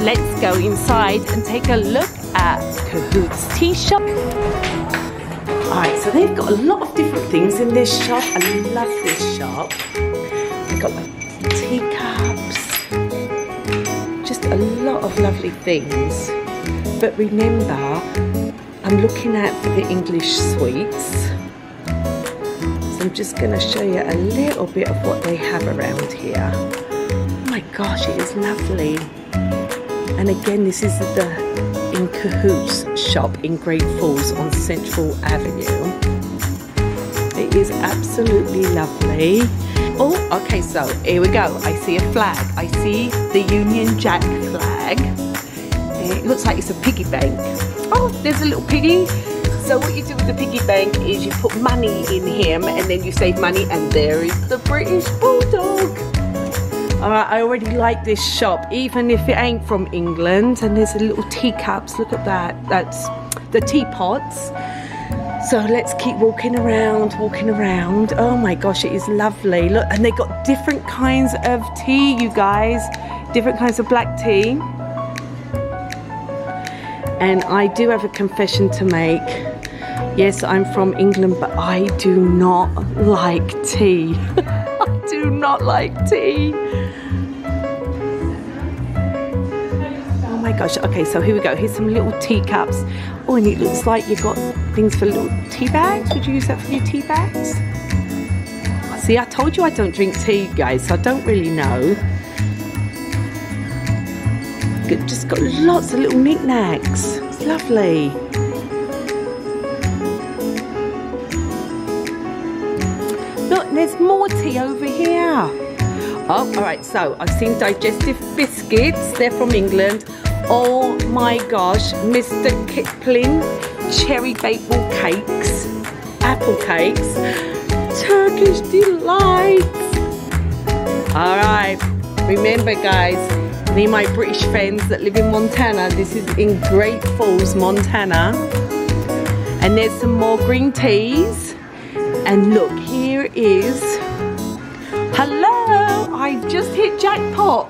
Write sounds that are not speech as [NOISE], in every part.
Let's go inside and take a look at Cahoots Tea Shop. Alright, so they've got a lot of different things in this shop. I love this shop. They've got like teacups, just a lot of lovely things. But remember, I'm looking at the English sweets. So I'm just going to show you a little bit of what they have around here. Oh my gosh, it is lovely. And again, this is the In Cahoots shop in Great Falls on Central Avenue. It is absolutely lovely. Oh, okay, so here we go. I see a flag. I see the Union Jack flag. It looks like it's a piggy bank. Oh, there's a little piggy. So what you do with the piggy bank is you put money in him and then you save money and there is the British Bulldog. Alright, I already like this shop, even if it ain't from England. And there's little teacups, look at that. That's the teapots. So let's keep walking around, walking around. Oh my gosh, it is lovely. Look, and they got different kinds of tea, you guys. Different kinds of black tea. And I do have a confession to make. Yes, I'm from England, but I do not like tea. [LAUGHS] I do not like tea. My gosh. Okay, so here we go. Here's some little teacups. Oh, and it looks like you've got things for little tea bags. Would you use that for your tea bags? See, I told you I don't drink tea, guys, so I don't really know. Just got lots of little knickknacks. It's lovely. Look, there's more tea over here. Oh, all right, so I've seen digestive biscuits. They're from England. Oh my gosh, Mr. Kipling, cherry bakewell cakes, apple cakes, Turkish delights. All right, remember guys, any my British friends that live in Montana, this is in Great Falls, Montana. And there's some more green teas. And look, here is, hello, I just hit jackpot.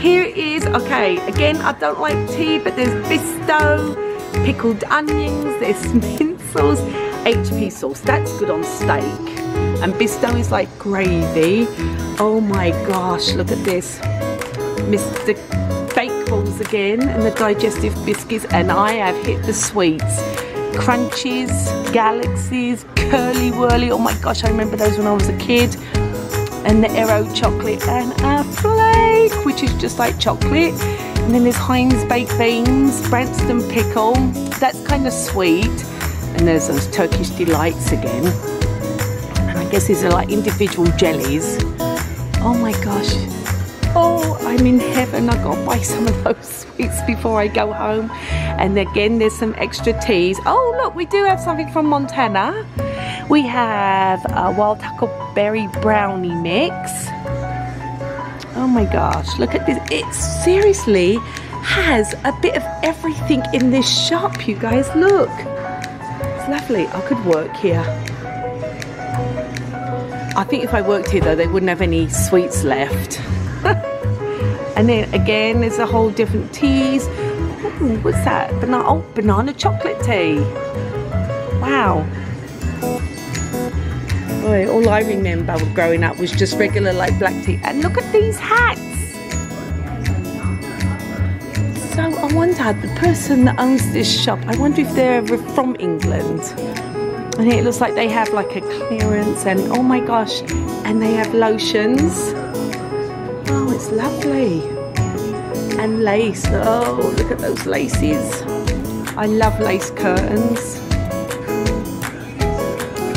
Here is, okay, again, I don't like tea, but there's Bisto, pickled onions, there's [LAUGHS] mint sauce, HP sauce. That's good on steak. And Bisto is like gravy. Oh my gosh, look at this. Mr. Bake Balls again, and the digestive biscuits, and I have hit the sweets. Crunchies, Galaxies, Curly Wurly. Oh my gosh, I remember those when I was a kid and the Aero chocolate and a flake, which is just like chocolate. And then there's Heinz baked beans, Branston pickle, that's kind of sweet. And there's those Turkish delights again. And I guess these are like individual jellies. Oh my gosh. Oh, I'm in heaven. I've gotta buy some of those [LAUGHS] sweets before I go home. And again, there's some extra teas. Oh, look, we do have something from Montana. We have a wild huckleberry brownie mix. Oh my gosh, look at this. It seriously has a bit of everything in this shop, you guys. Look. It's lovely. I could work here. I think if I worked here though, they wouldn't have any sweets left. [LAUGHS] and then again, there's a whole different teas. Ooh, what's that? Banana, oh, banana chocolate tea. Wow. All I remember growing up was just regular like black tea. And look at these hats. So I wonder, the person that owns this shop, I wonder if they're from England. And it looks like they have like a clearance and oh my gosh, and they have lotions. Oh, it's lovely. And lace, oh, look at those laces. I love lace curtains.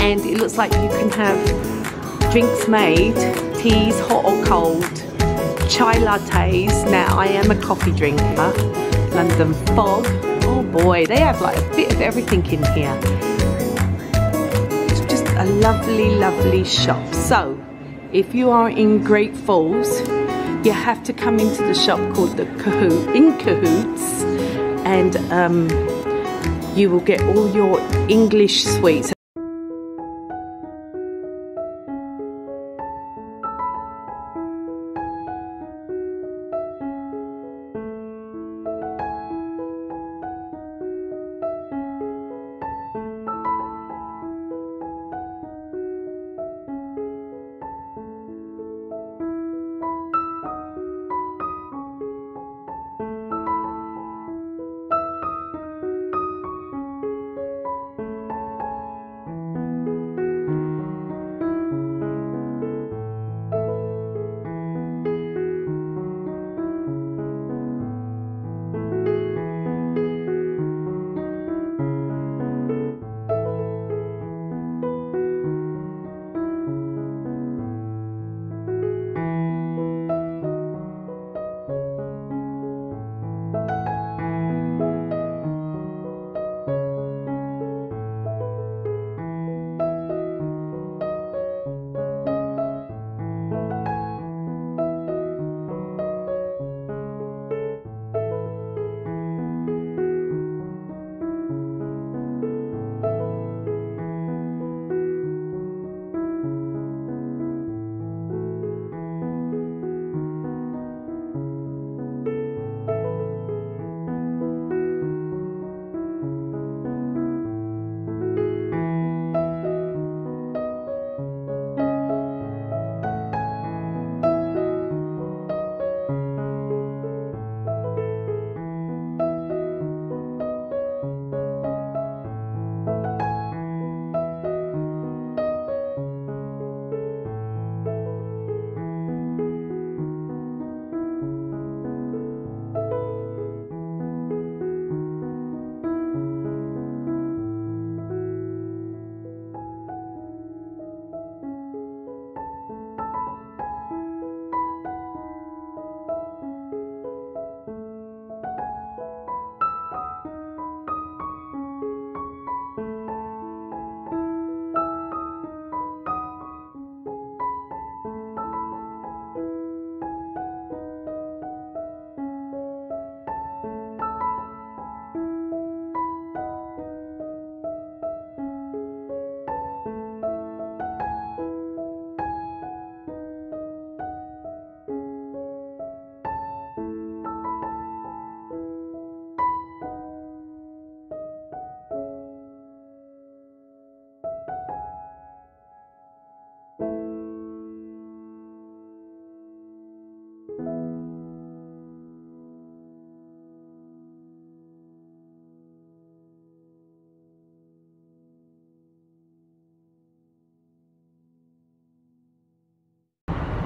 And it looks like you can have drinks made, teas, hot or cold, chai lattes. Now, I am a coffee drinker. London Fog. Oh boy, they have like a bit of everything in here It's just a lovely, lovely shop. So, if you are in Great Falls, you have to come into the shop called the Cahoot, in Cahoots, and um, you will get all your English sweets.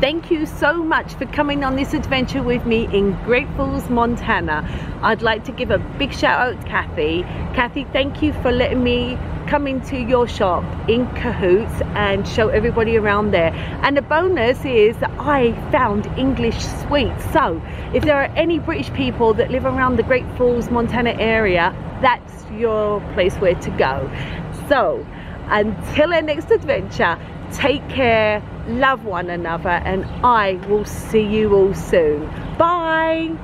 Thank you so much for coming on this adventure with me in Great Falls, Montana. I'd like to give a big shout out to Kathy. Kathy, thank you for letting me come into your shop in Cahoots and show everybody around there. And the bonus is that I found English sweets. So if there are any British people that live around the Great Falls, Montana area, that's your place where to go. So until our next adventure, take care love one another and I will see you all soon. Bye.